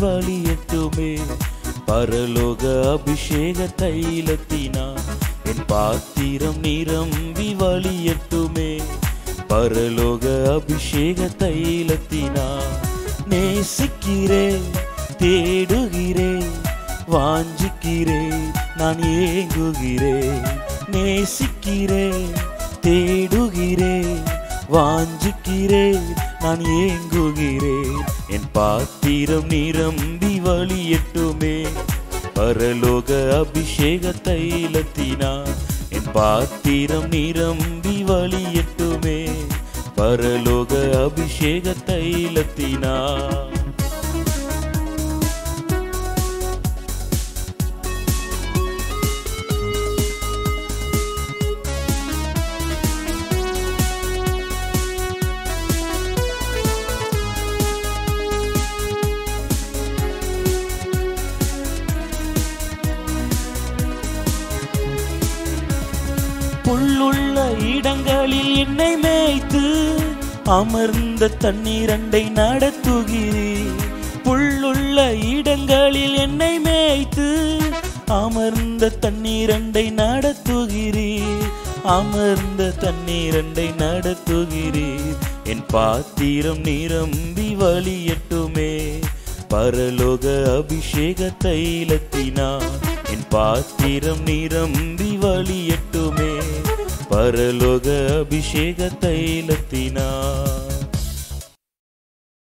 வழியட்டுமே. பரலோக அபிஷேக தைலத்தினா என் பாத்திரம் நிரம்பி வழியட்டுமே. பரலோக அபிஷேக தைலத்தினா நேசிக்கிறேன் தேடுகிறேன் வாஞ்சிக்கிறேன் நான் ஏங்குகிறேன். நேசிக்கிறேன் தேடுகிறேன் வாஞ்சிக்கிறேன் நான் ஏங்குகிறேன். பாத்திரம் நிரம்பி வழியட்டுமே. பரலோக அபிஷேக தைலத்தினா என் பாத்திரம் நிரம்பி வழியட்டுமே. பரலோக அபிஷேக தைலத்தினா. புல்லுள்ள இடங்களில் என்னை மேய்த்து அமர்ந்த தண்ணீரண்டை நடத்துகிறீர். புல்லுள்ள இடங்களில் என்னை மேய்த்து அமர்ந்த தண்ணீரண்டை நடத்துகிறீர். அமர்ந்த தண்ணீரண்டை நடத்துகிறீர். என் பாத்திரம் நிரம்பி வழியட்டுமே. பரலோக அபிஷேக தைலத்தினா என் பாத்திரம் நிரம்பி வழியட்டுமே. பரலோக அபிஷேக தைலத்தினா